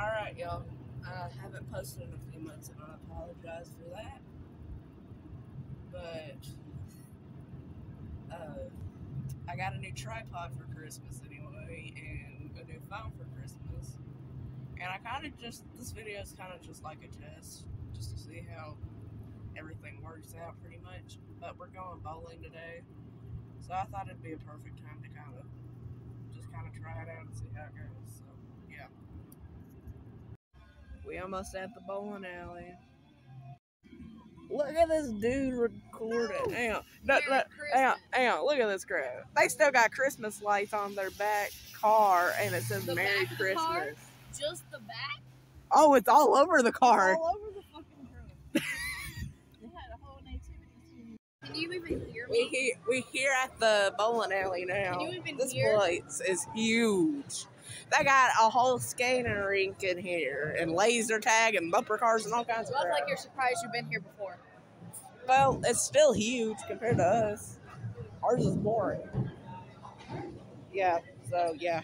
Alright, y'all. I haven't posted in a few months and I apologize for that. But, uh, I got a new tripod for Christmas anyway, and a new phone for Christmas. And I kind of just, this video is kind of just like a test, just to see how everything works out pretty much. But we're going bowling today, so I thought it'd be a perfect time to kind of, just kind of try it out and see how it goes. So. We almost at the bowling alley. Look at this dude recording. Hang on. No, no, hang on, hang on. Look at this crowd. They still got Christmas lights on their back car and it says The Merry the car? Christmas. Just the back? Oh, it's all over the car. All over the fucking room. they had a whole nativity scene. Can you even hear We me? here, we here at the bowling alley now. Can you even this hear? place is huge. They got a whole skating rink in here and laser tag and bumper cars and all kinds of crap. like you're surprised you've been here before. Well, it's still huge compared to us. Ours is boring. Yeah, so yeah.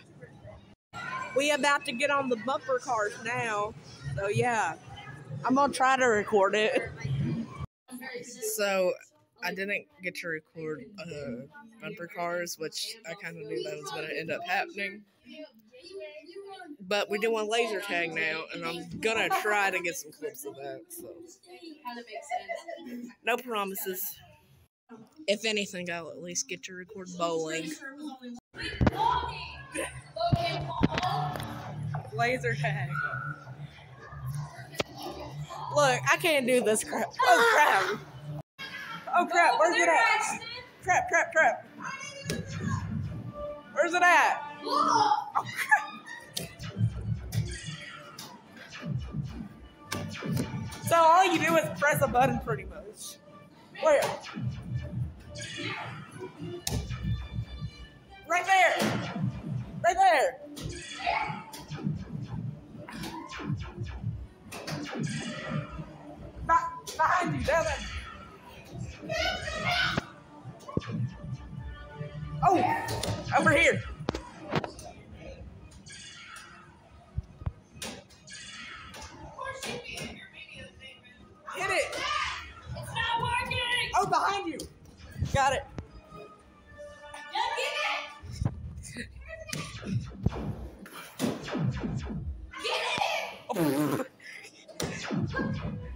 We about to get on the bumper cars now. So yeah. I'm gonna try to record it. So I didn't get to record uh, bumper cars, which I kind of knew that was gonna end up happening. But we're doing laser tag now, and I'm gonna try to get some clips of that. So no promises. If anything, I'll at least get to record bowling. Laser tag. Look, I can't do this crap. Oh crap! Oh crap! Where's it at? Crap! Crap! Crap! Where's it at? Oh crap! So all you do is press a button, pretty much. Where? Right there. Right there. Be- behind you, down there. Oh, over here. Hit it. It's not working! Oh, behind you. Got it. Get it! Get Oh,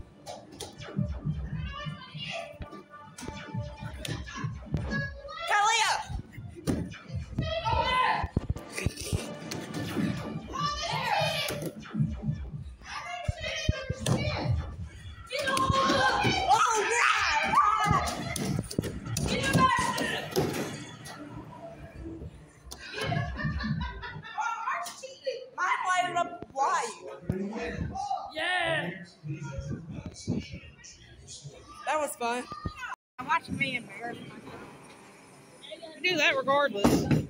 That was fun. I'm watching me embarrass myself. Do that regardless. You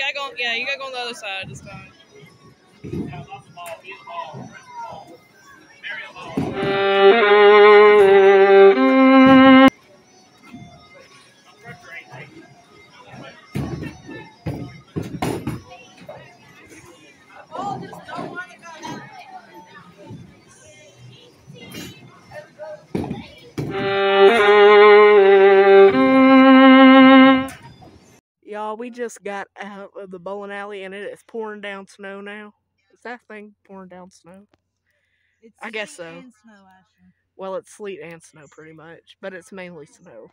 gotta go. Yeah, you gotta go on the other side this time. We just got out of the bowling alley and it is pouring down snow now. Is that thing pouring down snow? It's I guess so. snow, Well, it's sleet and snow pretty much, but it's mainly snow.